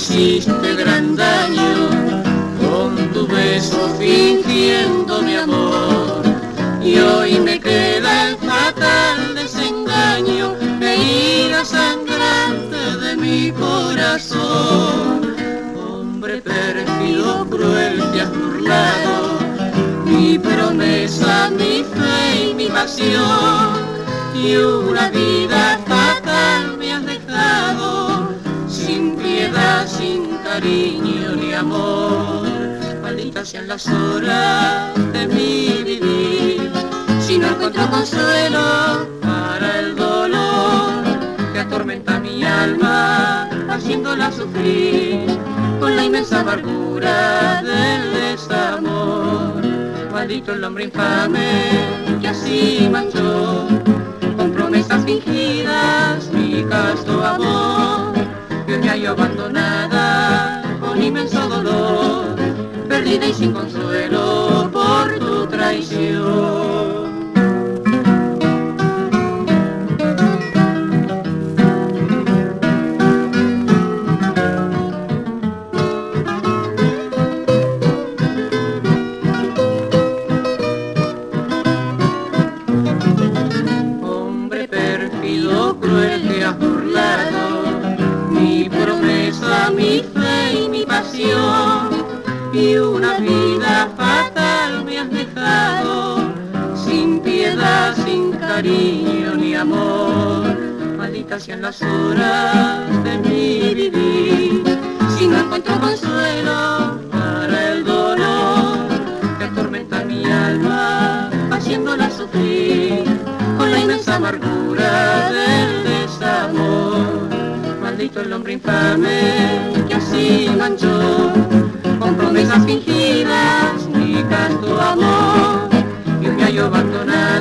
hiciste gran daño con tu beso fingiendo mi amor. Y hoy me queda promesa mi fe y mi pasión y una vida fatal me has dejado sin piedad, sin cariño ni amor. Malditas sean las horas de mi vivir, si no encuentro consuelo para el dolor que atormenta mi alma, haciéndola sufrir con la inmensa amargura. Maldito el hombre infame que así manchó con promesas fingidas mi casto amor que me hallo abandonada con inmenso dolor perdida y sin consuelo por tu traición mi promesa, mi fe y mi pasión, y una vida fatal me has dejado, sin piedad, sin cariño ni amor, malditas sean las horas de mi vivir, si no encuentro consuelo para el dolor que atormenta mi alma, haciéndola sufrir con la inmensa amargura desamor maldito el hombre infame que así manchó con promesas fingidas, ni casto amor, y un gallo abandonado.